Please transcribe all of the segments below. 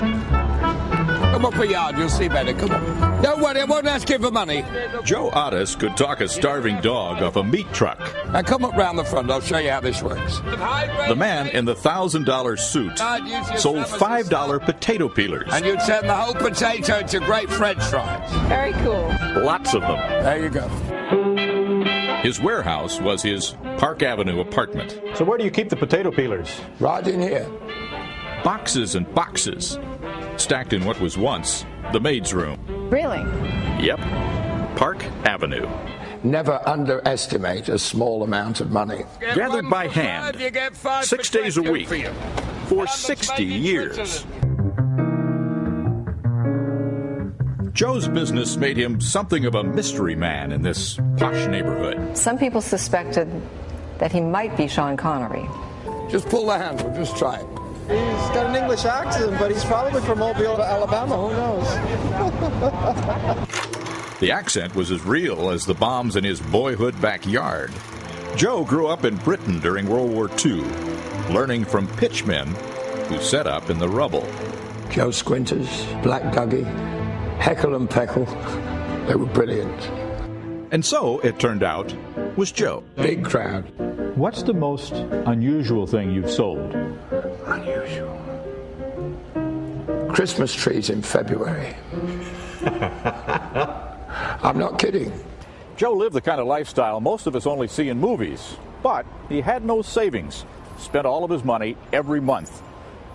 Come up a yard, you'll see better. Come on. Don't worry, I won't ask you for money. Joe Ades could talk a starving dog off a meat truck. Now come up round the front, I'll show you how this works. The man in the $1,000 suit sold $5 potato peelers. And you'd turn the whole potato into great french fries. Very cool. Lots of them. There you go. His warehouse was his Park Avenue apartment. So where do you keep the potato peelers? Right in here. Boxes and boxes stacked in what was once the maid's room. Really? Yep. Park Avenue. Never underestimate a small amount of money. Gathered by hand, six days a week, for 60 years. Joe's business made him something of a mystery man in this posh neighborhood. Some people suspected that he might be Sean Connery. Just pull the handle, just try it. He's got an English accent, but he's probably from Mobile, Alabama. Who knows? The accent was as real as the bombs in his boyhood backyard. Joe grew up in Britain during World War II, learning from pitchmen who set up in the rubble. Joe Squinters, Black Dougie, Heckle and Peckle. They were brilliant. And so, it turned out, was Joe. Big crowd. What's the most unusual thing you've sold? Unusual. Christmas trees in February. I'm not kidding. Joe lived the kind of lifestyle most of us only see in movies, but he had no savings. Spent all of his money every month.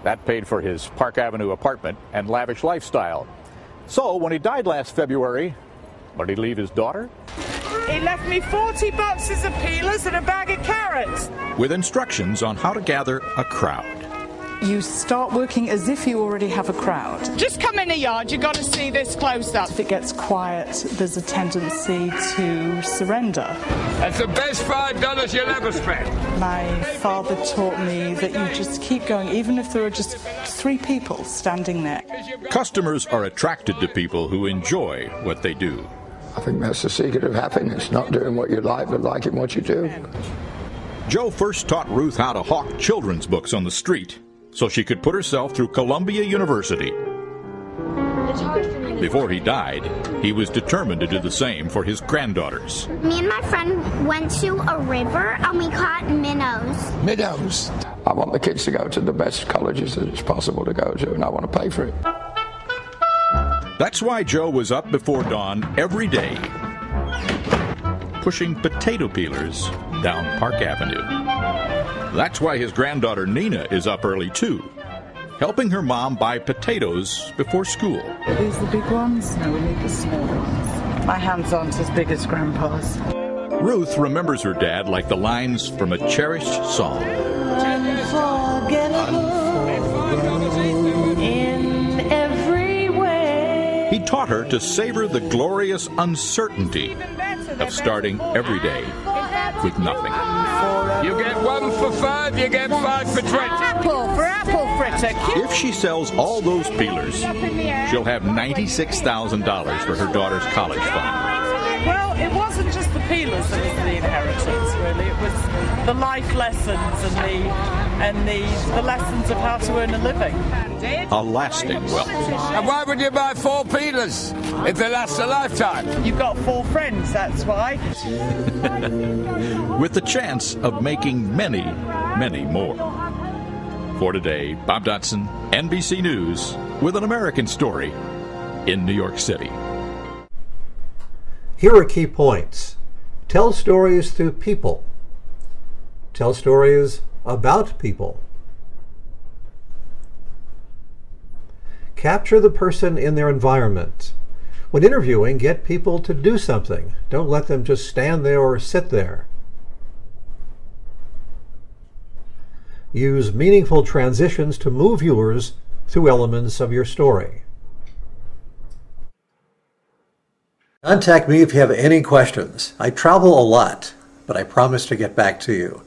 That paid for his Park Avenue apartment and lavish lifestyle. So when he died last February, what did he leave his daughter? He left me 40 boxes of peelers and a bag of carrots. With instructions on how to gather a crowd. You start working as if you already have a crowd. Just come in the yard, you've got to see this close up. If it gets quiet, there's a tendency to surrender. That's the best five dollars you'll ever spend. My father taught me that you just keep going, even if there are just three people standing there. Customers are attracted to people who enjoy what they do. I think that's the secret of happiness, not doing what you like, but liking what you do. Joe first taught Ruth how to hawk children's books on the street so she could put herself through Columbia University. Before he died, he was determined to do the same for his granddaughters. Me and my friend went to a river and we caught minnows. Minnows. I want the kids to go to the best colleges that it's possible to go to, and I want to pay for it. That's why Joe was up before dawn every day, pushing potato peelers down Park Avenue. That's why his granddaughter Nina is up early too, helping her mom buy potatoes before school. Are these the big ones? No, we need the small ones. My hands aren't as big as Grandpa's. Ruth remembers her dad like the lines from a cherished song. In every way. He taught her to savor the glorious uncertainty of starting every day with nothing. You get one for five, you get five for twenty. Apple for apple fritter. If she sells all those peelers, she'll have $96,000 for her daughter's college fund. Well, it wasn't just the peelers that was the inheritance, really. It was the life lessons and the and the, the lessons of how to earn a living. A lasting wealth. And why would you buy four peelers if they last a lifetime? You've got four friends, that's why. With the chance of making many, many more. For today, Bob Dotson, NBC News, with an American story in New York City. Here are key points. Tell stories through people. Tell stories about people. Capture the person in their environment. When interviewing, get people to do something. Don't let them just stand there or sit there. Use meaningful transitions to move viewers through elements of your story. Contact me if you have any questions. I travel a lot, but I promise to get back to you.